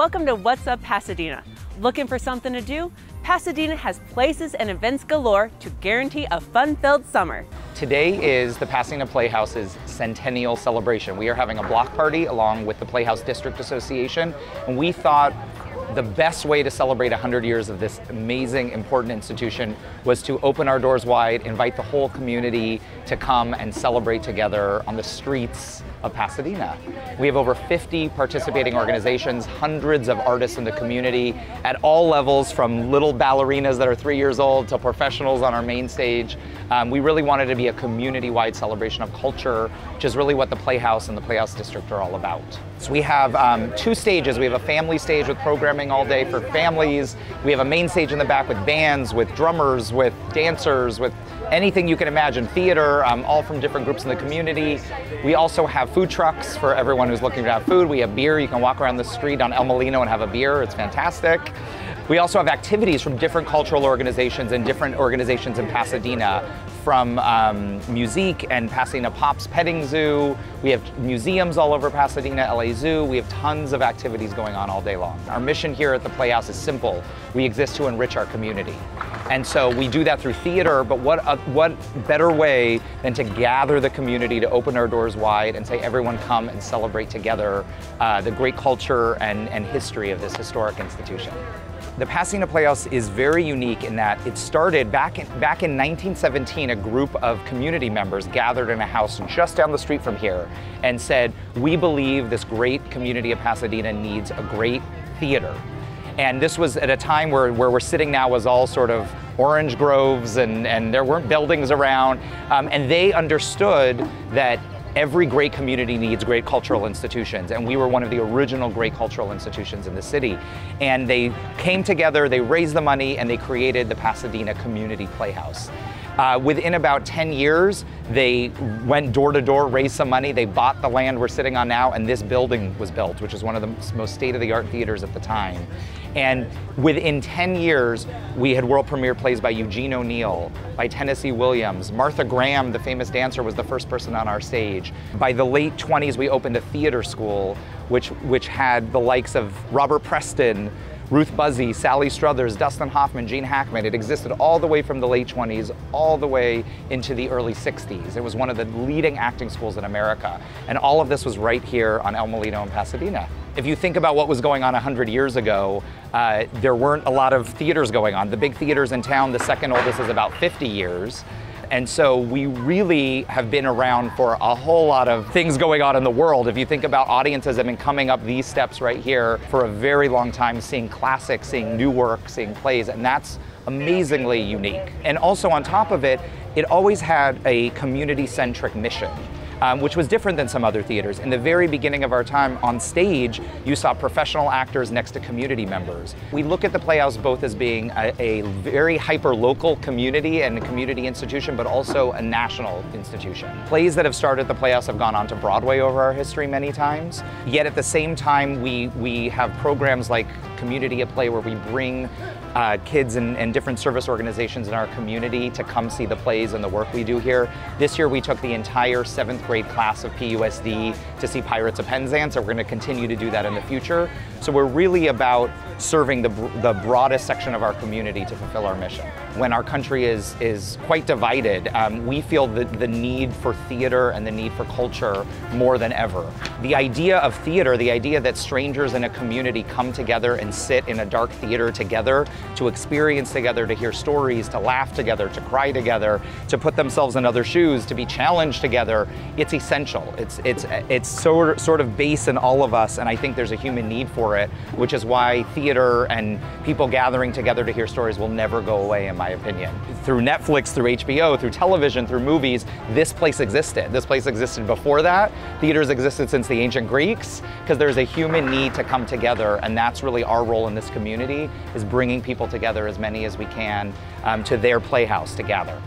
Welcome to What's Up Pasadena. Looking for something to do? Pasadena has places and events galore to guarantee a fun-filled summer. Today is the Pasadena Playhouse's centennial celebration. We are having a block party along with the Playhouse District Association, and we thought the best way to celebrate 100 years of this amazing, important institution was to open our doors wide, invite the whole community to come and celebrate together on the streets of Pasadena. We have over 50 participating organizations, hundreds of artists in the community at all levels, from little ballerinas that are three years old to professionals on our main stage. Um, we really wanted to be a community-wide celebration of culture, which is really what the Playhouse and the Playhouse District are all about. So we have um, two stages. We have a family stage with programming all day for families. We have a main stage in the back with bands, with drummers, with dancers, with anything you can imagine, theater, um, all from different groups in the community. We also have food trucks for everyone who's looking to have food. We have beer. You can walk around the street on El Molino and have a beer. It's fantastic. We also have activities from different cultural organizations and different organizations in Pasadena from um, Musique and Pasadena Pops Petting Zoo. We have museums all over Pasadena, LA Zoo. We have tons of activities going on all day long. Our mission here at the Playhouse is simple. We exist to enrich our community. And so we do that through theater, but what, uh, what better way than to gather the community, to open our doors wide and say, everyone come and celebrate together uh, the great culture and, and history of this historic institution. The Pasadena Playhouse is very unique in that it started back in, back in 1917, a group of community members gathered in a house just down the street from here and said, we believe this great community of Pasadena needs a great theater. And this was at a time where, where we're sitting now was all sort of orange groves and, and there weren't buildings around. Um, and they understood that every great community needs great cultural institutions, and we were one of the original great cultural institutions in the city. And they came together, they raised the money, and they created the Pasadena Community Playhouse. Uh, within about 10 years, they went door to door, raised some money, they bought the land we're sitting on now, and this building was built, which is one of the most state-of-the-art theaters at the time. And within 10 years, we had world premiere plays by Eugene O'Neill, by Tennessee Williams. Martha Graham, the famous dancer, was the first person on our stage. By the late 20s, we opened a theater school, which, which had the likes of Robert Preston, Ruth Buzzi, Sally Struthers, Dustin Hoffman, Gene Hackman. It existed all the way from the late 20s all the way into the early 60s. It was one of the leading acting schools in America. And all of this was right here on El Molino in Pasadena. If you think about what was going on 100 years ago, uh, there weren't a lot of theaters going on. The big theaters in town, the second oldest is about 50 years. And so we really have been around for a whole lot of things going on in the world. If you think about audiences have been coming up these steps right here for a very long time, seeing classics, seeing new work, seeing plays, and that's amazingly unique. And also on top of it, it always had a community-centric mission um, which was different than some other theaters. In the very beginning of our time on stage, you saw professional actors next to community members. We look at the Playhouse both as being a, a very hyper-local community and a community institution, but also a national institution. Plays that have started at the Playhouse have gone on to Broadway over our history many times, yet at the same time, we, we have programs like Community at Play where we bring uh, kids and, and, different service organizations in our community to come see the plays and the work we do here. This year we took the entire seventh grade class of PUSD to see Pirates of Penzance, and we're going to continue to do that in the future. So we're really about serving the, the broadest section of our community to fulfill our mission. When our country is, is quite divided, um, we feel the, the need for theater and the need for culture more than ever. The idea of theater, the idea that strangers in a community come together and sit in a dark theater together to experience together, to hear stories, to laugh together, to cry together, to put themselves in other shoes, to be challenged together, it's essential. It's, it's, it's sort, sort of base in all of us, and I think there's a human need for it, which is why theater and people gathering together to hear stories will never go away, in my opinion. Through Netflix, through HBO, through television, through movies, this place existed. This place existed before that. Theaters existed since the ancient Greeks, because there's a human need to come together, and that's really our role in this community, is bringing people together, as many as we can, um, to their playhouse to gather.